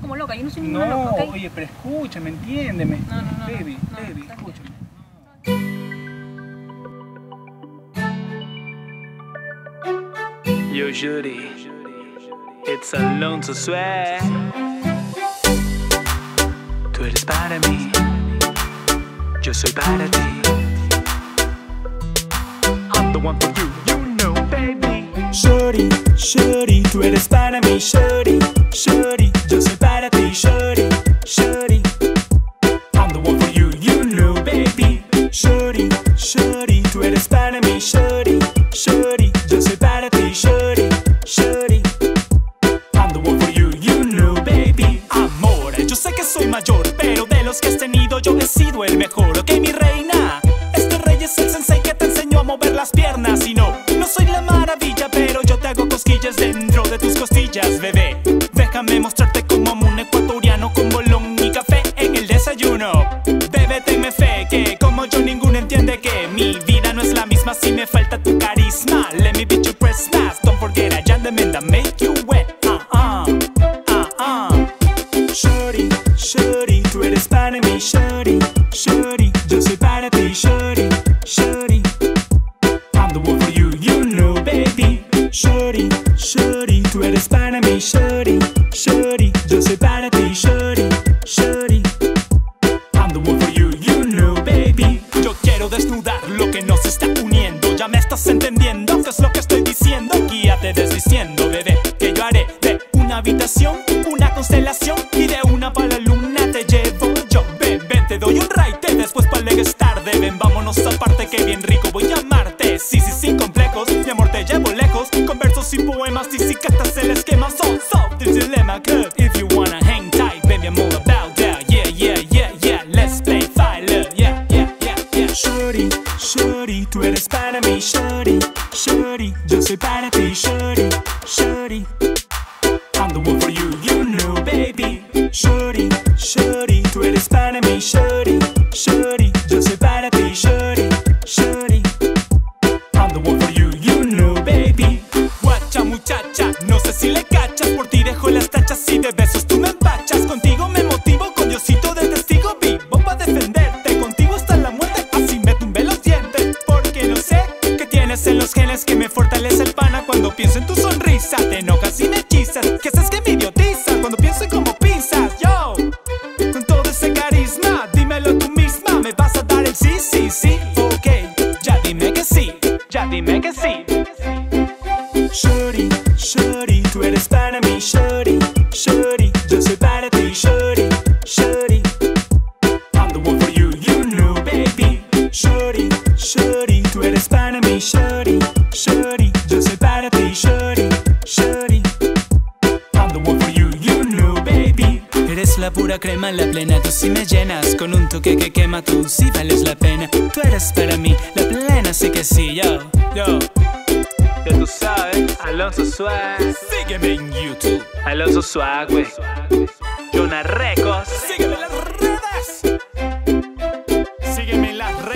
como loca. Yo no soy ninguna loca, No, ¿ok? oye, pero escúchame, entiéndeme. No, no, no, no, Baby, no, baby, escúchame. Yo, Judy, it's Alonso Swag. Tú eres para mí, yo soy para ti. I'm the one for you, you know, baby. Shorty, shorty, tú eres para mí, shorty, shorty, baby. Shorty, shorty, tú eres para mí, shorty, shorty, yo soy para ti, shorty, shorty. I'm the one for you, you know, baby. Amor, yo sé que soy mayor, pero de los que has tenido yo he sido el mejor, ok, mi reina. Este rey es el sensei que te enseñó a mover las piernas y no, no soy la maravilla, pero yo te hago cosquillas dentro de tus costillas, bebé. Déjame mostrarte como un ecuatoriano con bolón y café en el desayuno. Bebé, tenme fe si me falta tu carisma. Let me beat you Christmas, don't forget I jam them and I make you wet. Uh uh, uh uh. Shorty, shorty, tú eres para mí, shorty, shorty, entendiendo qué es lo que estoy diciendo. Guíate desdiciendo, bebé, que yo haré de una habitación una constelación y de una para te llevo yo. Bebé, te doy un raite, después para es tarde. Ven, vámonos aparte que bien rico voy a amarte. Sí, sí, sin complejos, mi amor te llevo lejos. Con versos y poemas y si eres para mí, shorty, shorty, yo soy para ti, shorty, shorty. I'm the one for you, you know, baby. Shorty, shorty, tienes que me fortalece el pana cuando pienso en tu sonrisa. Te enojas y me hechizas, que sabes que me idiotizas cuando pienso en cómo pisas. Yo, con todo ese carisma, dímelo tú misma, me vas a dar el sí, sí, sí. Ok, ya dime que sí, ya dime que sí. Shorty, shorty, tú eres para mí, shorty, shorty, yo soy para ti, shorty, shorty. I'm the one for you, you know, baby. Shorty, shorty, tú eres para la pura crema, la plena. Tú sí me llenas con un toque que quema. Tú sí vales la pena. Tú eres para mí la plena, sí que sí, yo, yo. Ya tú sabes, Alonso Suárez. Sígueme en YouTube. Alonso Suárez, güey. Jonah Records. Sígueme en las redes. Sígueme en las redes.